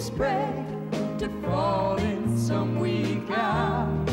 spread to fall in some weak hour.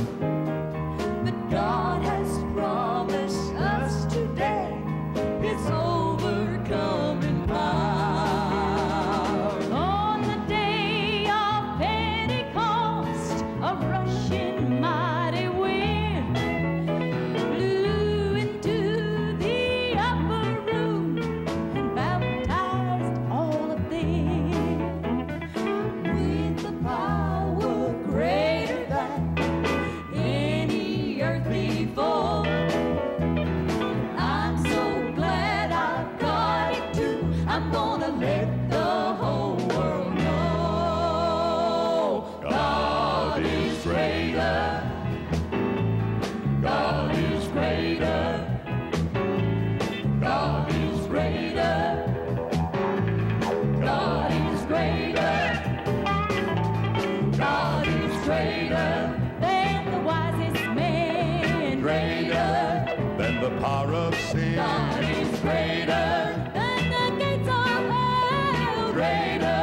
greater than the power of sin. God is greater than the gates of hell. Greater.